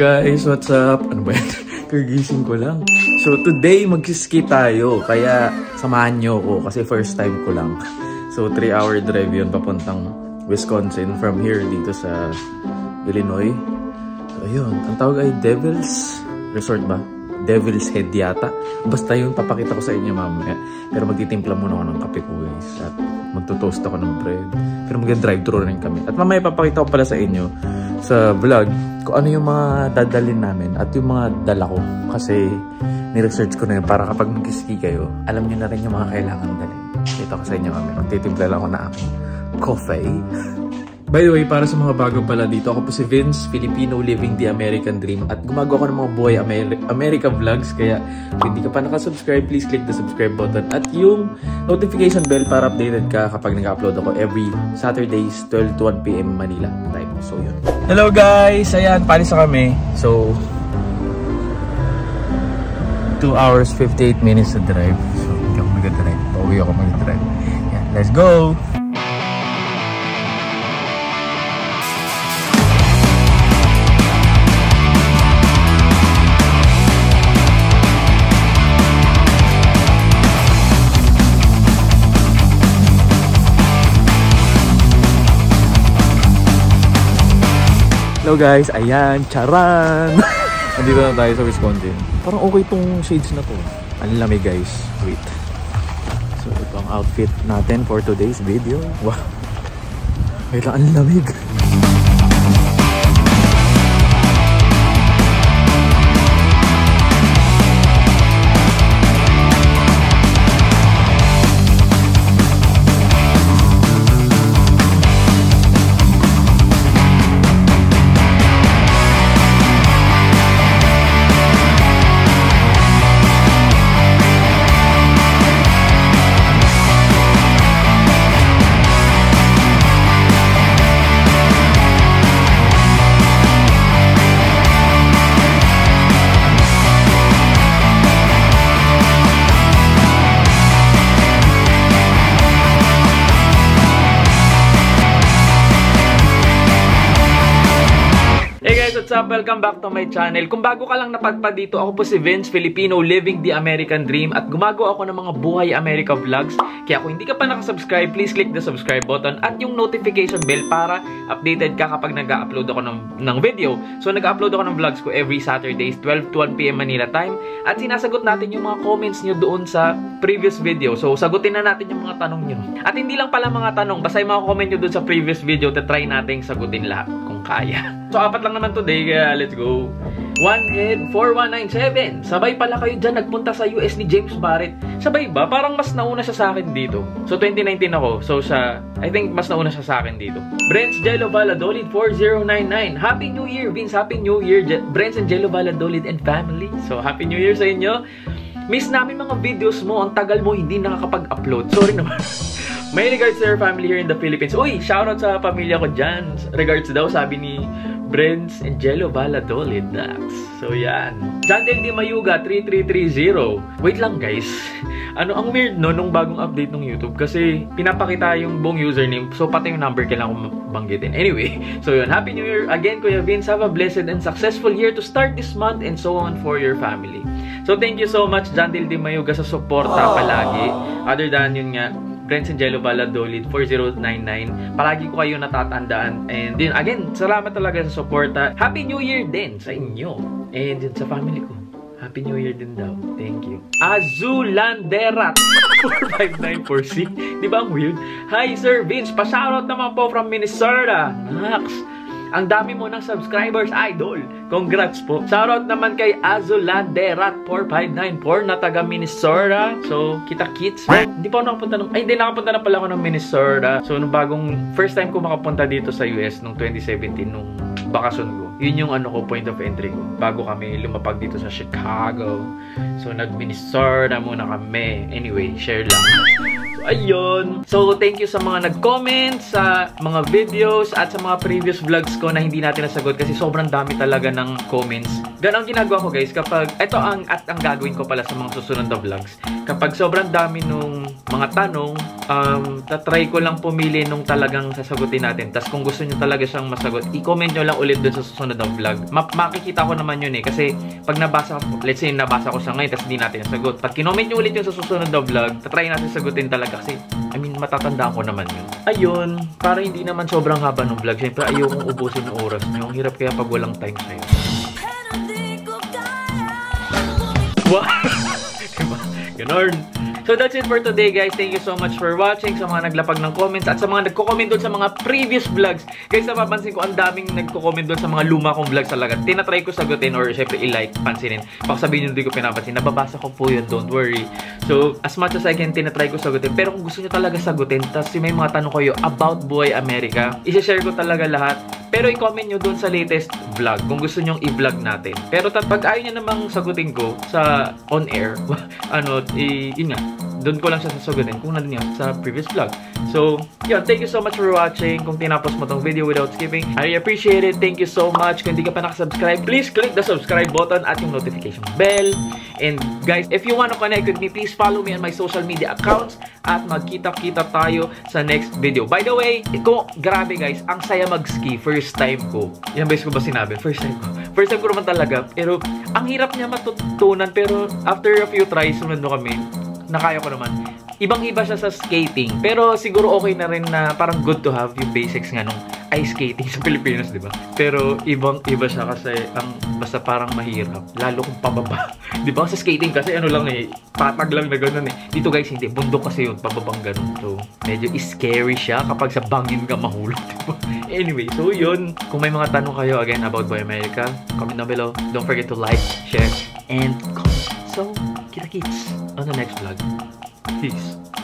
guys, what's up? Ano ba yan? Kagising ko lang. So today magsiski tayo, kaya samahan nyo ko kasi first time ko lang. So 3 hour drive yun papuntang Wisconsin from here dito sa Illinois. So ayun, ang tawag ay Devil's Resort ba? Devil's Head yata. Basta yun, papakita ko sa inyo mamaya. Pero magtitimpla muna ako ng kape ko guys. At magto-toast ako ng bread. Pero mag-drive-thru rin kami. At mamaya papakita ko pala sa inyo sa vlog kung ano yung mga dadalin namin at yung mga dala ko. Kasi ni-research ko na yun para kapag mag-ski kayo, alam nyo na rin yung mga kailangan dalhin. Ito ko sa inyo mamaya. Magtitimpla lang ako na aking coffee. By the way, para sa mga bago pala dito, ako po si Vince, Filipino Living the American Dream at gumagawa ko ng mga buhay Amer America vlogs. Kaya kung hindi ka pa nakasubscribe, please click the subscribe button at yung notification bell para updated ka kapag nag-upload ako every Saturdays, 12 to 1pm Manila time. So yun. Hello guys! Ayan, palis na kami. So, 2 hours 58 minutes to drive. So, hindi ako mag-drive. Pauwi ako mag-drive. Let's go! Hello guys, ayan, charan! Nandito na tayo sa Wisconsin. Parang okay tong shades na to. Ang lamig guys. Wait. So ito ang outfit natin for today's video. Wow. Wait lang, ang lamig. Up? Welcome back to my channel. Kung bago ka lang napadpad dito, ako po si Vince, Filipino Living the American Dream at gumagawa ako ng mga buhay America vlogs. Kaya kung hindi ka pa nakasubscribe, please click the subscribe button at yung notification bell para updated ka kapag nag-upload ako ng, ng video. So nag-upload ako ng vlogs ko every Saturdays, 12 to 1pm Manila time at sinasagot natin yung mga comments nyo doon sa previous video. So sagutin na natin yung mga tanong nyo. At hindi lang pala mga tanong, basta yung mga comment nyo doon sa previous video, try natin sagutin lahat kaya. So apat lang naman today, kaya let's go. One Head 4197. Sabay pala kayo dyan nagpunta sa US ni James Barrett. Sabay ba? Parang mas nauna siya sa akin dito. So 2019 ako. So siya, I think mas nauna siya sa akin dito. Brents Jello Valladolid 4099. Happy New Year, Vince. Happy New Year, Brents and Jello Valladolid and family. So Happy New Year sa inyo. Miss namin mga videos mo. Ang tagal mo hindi nakakapag-upload. Sorry naman. May regards to your family here in the Philippines. Uy, shoutout sa pamilya ko dyan. Regards daw, sabi ni Brents Angelo Valladolid. Dax. So, yan. Jandel Di Mayuga, 3330. Wait lang, guys. Ano, ang weird, no, nung bagong update ng YouTube. Kasi, pinapakita yung buong username. So, pati yung number kailangan ko banggitin. Anyway, so yun. Happy New Year again, Kuya Vince. Have a blessed and successful year to start this month and so on for your family. So, thank you so much, Jandel Di Mayuga, sa suporta palagi. Other than yun nga, Friends Angelo Valladolid 4099. Palagi ko kayo natatandaan. And din, again, salamat talaga sa suporta. Happy New Year din sa inyo. And din sa family ko. Happy New Year din daw. Thank you. Azulanderat 45946. Di ba ang weird? Hi, Sir Vince. Pa-shoutout naman po from Minnesota. Max. Ang dami mo ng subscribers, idol. Congrats po. Shoutout naman kay Azulanderat4594 na taga Minnesota. So, kita kits. Hindi pa ako nakapunta ng... Ay, hindi, nakapunta na pala ako ng Minnesota. So, nung bagong... First time ko makapunta dito sa US nung 2017, nung bakasyon ko. Yun yung ano ko, point of entry ko. Bago kami lumapag dito sa Chicago. So, nag-Minnesota muna kami. Anyway, share lang. So, ayun. So, thank you sa mga nag-comment, sa mga videos, at sa mga previous vlogs ko na hindi natin nasagot kasi sobrang dami talaga ng comments. Ganun ang ginagawa ko guys kapag, ito ang, at ang gagawin ko pala sa mga susunod na vlogs. Kapag sobrang dami nung mga tanong, um, tatry ko lang pumili nung talagang sasagutin natin. Tapos kung gusto nyo talaga siyang masagot, i-comment nyo lang ulit dun sa susunod na vlog. Ma makikita ko naman yun eh. Kasi pag nabasa ko, let's say nabasa ko siya ngayon, tapos hindi natin nasagot. Pag kinoment nyo ulit yung sa susunod na vlog, tatry natin sagutin talaga. Kasi, I mean, matatandaan ko naman yun. Ayun, para hindi naman sobrang haba ng vlog. Siyempre, ayokong ubusin yung oras nyo. Ang hirap kaya pag walang time sa'yo. Wow! diba? Ganon. So that's it for today guys. Thank you so much for watching sa mga naglapag ng comments at sa mga nagko-comment doon sa mga previous vlogs. Guys, napapansin ko ang daming nagko-comment doon sa mga luma kong vlogs talaga. Tinatry ko sagutin or syempre i-like, pansinin. Baka sabihin nyo hindi ko pinapansin. Nababasa ko po yun, don't worry. So, as much as I can, tinatry ko sagutin. Pero kung gusto nyo talaga sagutin, tapos may mga tanong kayo about Buhay America, isi-share ko talaga lahat. Pero i-comment nyo doon sa latest vlog kung gusto nyong i-vlog natin. Pero pag ayaw nyo namang sagutin ko sa on-air, ano, i, yun nga, doon ko lang siya sasagutin kung nandun yan sa previous vlog. So, yun, thank you so much for watching. Kung tinapos mo tong video without skipping, I appreciate it. Thank you so much. Kung hindi ka pa nakasubscribe, please click the subscribe button at yung notification bell. And guys, if you want to connect with me, please follow me on my social media accounts at magkita-kita tayo sa next video. By the way, ito, grabe guys, ang saya mag-ski. First time ko. Yan ba ko ba sinabi? First time ko. First time ko naman talaga. Pero, ang hirap niya matutunan. Pero, after a few tries, sumunod kami nakaya ko naman. Ibang-iba siya sa skating. Pero siguro okay na rin na parang good to have yung basics nga nung ice skating sa Pilipinas, di ba? Pero ibang-iba siya kasi ang basta parang mahirap. Lalo kung pababa. di ba? Sa skating kasi ano lang eh, patag lang na ganun eh. Dito guys, hindi. Bundok kasi yun, pababang ganun. So, medyo scary siya kapag sa bangin ka mahulog, di ba? Anyway, so yun. Kung may mga tanong kayo again about Boy America, comment down below. Don't forget to like, share, and comment. So, kita-kits on the next vlog. Peace.